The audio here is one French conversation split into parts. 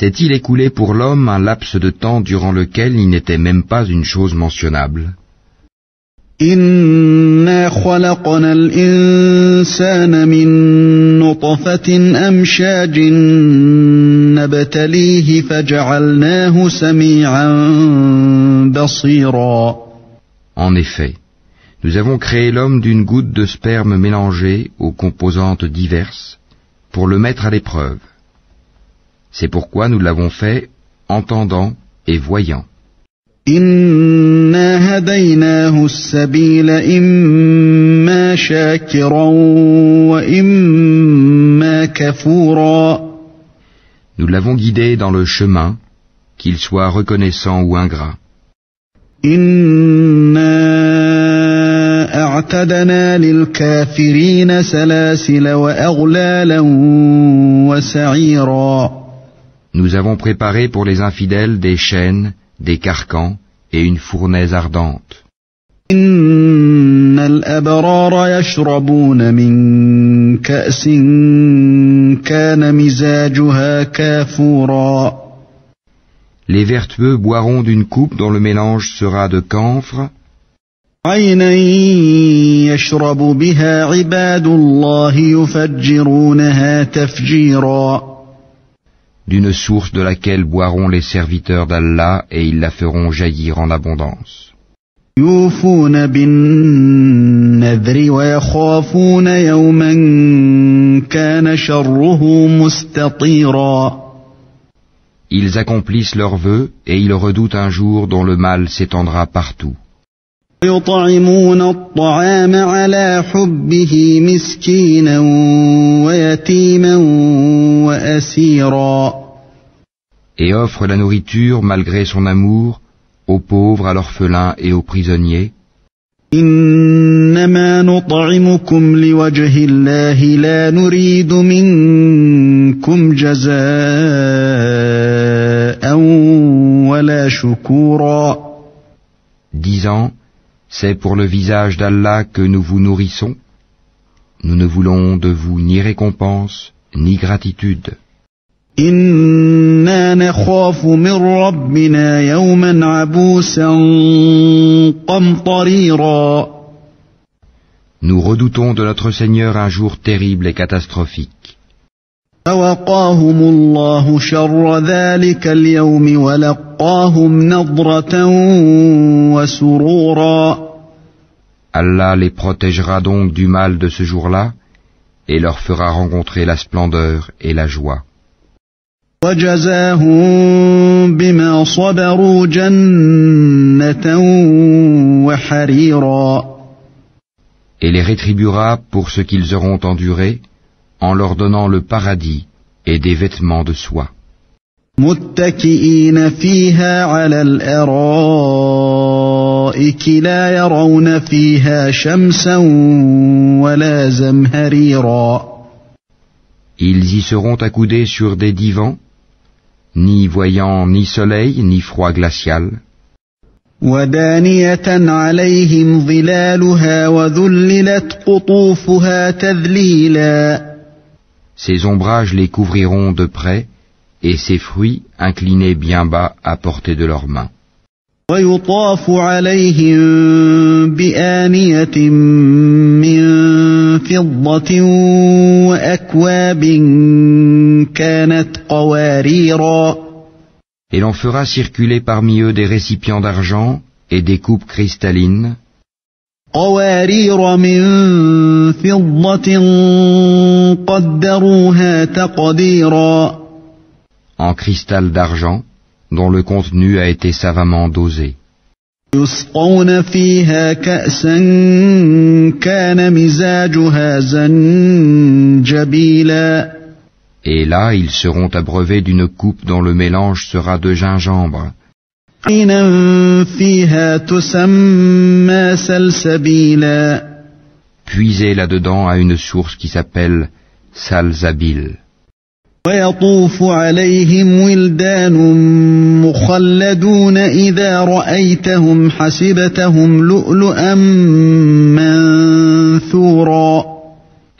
S'est-il écoulé pour l'homme un laps de temps durant lequel il n'était même pas une chose mentionnable En effet, nous avons créé l'homme d'une goutte de sperme mélangée aux composantes diverses pour le mettre à l'épreuve. C'est pourquoi nous l'avons fait entendant et voyant. إنا هديناه السبيل إما شاكرا وإما كفورا Nous l'avons guidé dans le chemin, qu'il soit reconnaissant ou ingrat. إنا أعتدنا للكافرين سلاسل وأغلالا وسعيرا Nous avons préparé pour les infidèles des chaînes, des carcans et une fournaise ardente. Les vertueux boiront d'une coupe dont le mélange sera de camphre d'une source de laquelle boiront les serviteurs d'Allah et ils la feront jaillir en abondance. يوفون بالنذر ويخافون يوما كان شره مستطيرا Ils accomplissent leurs vœux et ils redoutent un jour dont le mal s'étendra partout. يطعمون الطعام على حبه مسكينا ويتيما واسيرا Et offrent la nourriture malgré son amour aux pauvres, à l'orphelin et aux prisonniers. انما نطعمكم لوجه الله لا نريد منكم جزاء ولا شكورا disant C'est pour le visage d'Allah que nous vous nourrissons. Nous ne voulons de vous ni récompense, ni gratitude. إنا نخاف من ربنا يوما عبوسا قمطريرا Nous redoutons de notre Seigneur un jour terrible et catastrophique. فوقاهم الله شر ذلك اليوم ولقاهم نضرة وسرورا Allah les protégera donc du mal de ce jour-là et leur fera rencontrer la splendeur et la joie. وجزاهم بما صبروا جنة وحريرا Et les rétribuera pour ce qu'ils auront enduré en leur donnant le paradis et des vêtements de soie. متكئين فيها على الارائك لا يرون فيها شمسا ولا زمهريرا Ils y seront accoudés sur des divans, ni voyant ni soleil ni froid glacial, ودانية عليهم ظلالها وذللت قطوفها تذليلا Ces ombrages les couvriront de près, et ces fruits inclinés bien bas à portée de leurs mains. ويطاف عليهم بآنية من فضة وأكواب كانت قواريرا Et l'on fera circuler parmi eux des récipients d'argent et des coupes cristallines, قوارير من فضة قدروها تقديرا en cristal d'argent, dont le contenu a été savamment dosé. يسقون فيها كأسا كان مزاجها زنجبيلا Et là, ils seront abreuvés d'une coupe dont le mélange sera de gingembre, عينا فيها تسمى سلسبيلا Puisez là-dedans à une source qui s'appelle Salzabil. ويطوف عليهم ولدان مخلدون إذا رأيتهم حسبتهم لؤلؤا منثورا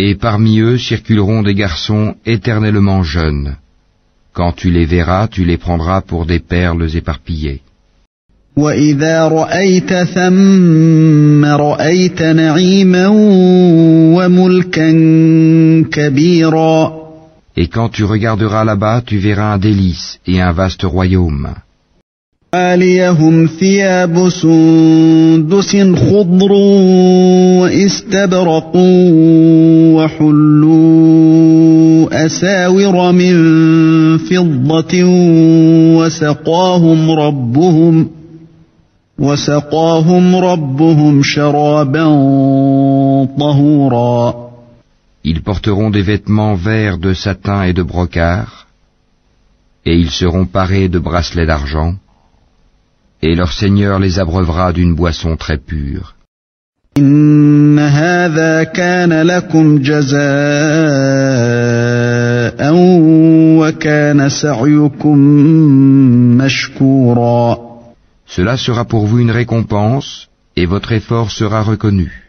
Et parmi eux circuleront des garçons éternellement jeunes. Quand tu les verras, tu les prendras pour des perles éparpillées. وإذا رأيت ثم رأيت نعيما وملكا كبيرا Et quand tu regarderas là-bas, tu verras un délice et un vaste royaume. عاليهم ثياب سندس خضر واستبرق وحلوا أساور من فضة وسقاهم ربهم وسقاهم ربهم شرابا طهورا Ils porteront des vêtements verts de satin et de brocart, et ils seront parés de bracelets d'argent, et leur Seigneur les abreuvera d'une boisson très pure. إن هذا كان لكم جزاء وكان سعيكم مشكورا Cela sera pour vous une récompense, et votre effort sera reconnu.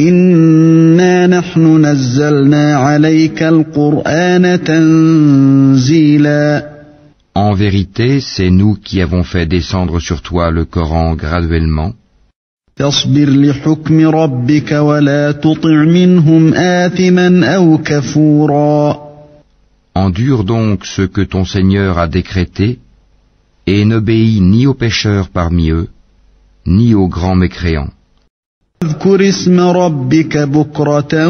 إنا نحن نزلنا عليك القرآن تنزيلا En vérité, c'est nous qui avons fait descendre sur toi le Coran graduellement. فاصبر لحكم ربك ولا تطع منهم آثما أو كفورا Endure donc ce que ton Seigneur a décrété, et n'obéis ni aux pécheurs parmi eux, ni aux grands mécréants. اذكر اسم ربك بكرة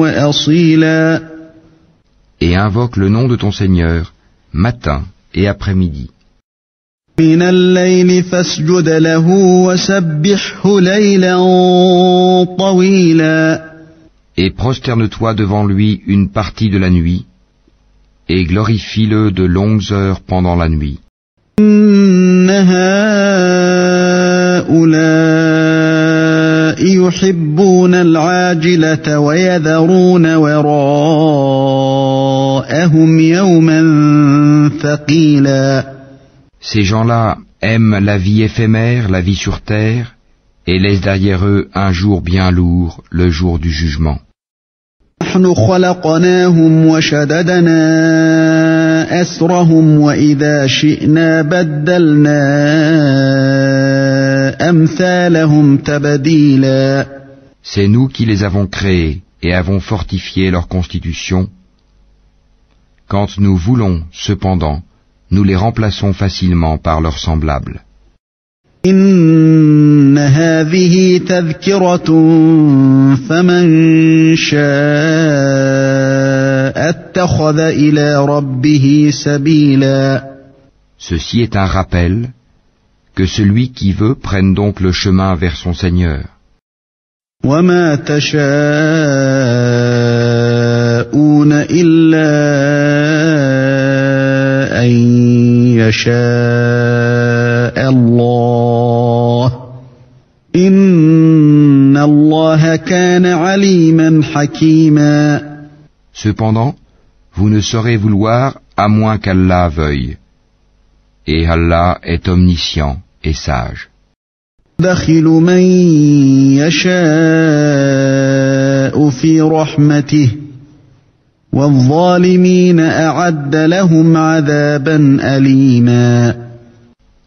وأصيلا Et invoque le nom de ton Seigneur, matin et après-midi. من الليل فاسجد له وسبحه ليلا طويلا Et prosterne-toi devant lui une partie de la nuit, et glorifie-le de longues heures pendant la nuit. إن هؤلاء يحبون العاجلة ويذرون وراءهم يوما ثقيلا Ces gens-là aiment la vie éphémère, la vie sur terre, et laissent derrière eux un jour bien lourd, le jour du jugement. نحن خلقناهم وشددنا أسرهم وإذا شئنا بدلنا أمثالهم تبديلا C'est nous qui les avons créés et avons fortifié leur constitution. Quand nous voulons, cependant, nous les remplaçons facilement par leurs semblables. إن هذه تذكرة فمن شاء اتخذ إلى ربه سبيلا Ceci est un rappel que celui qui veut prenne donc le chemin vers son Seigneur. وما تشاءون إلا أن يشاء الله Cependant, vous ne saurez vouloir à moins qu'Allah veuille. Et Allah est omniscient et sage.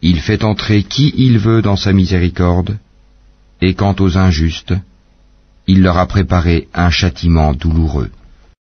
Il fait entrer qui il veut dans sa miséricorde et quant aux injustes, il leur a préparé un châtiment douloureux.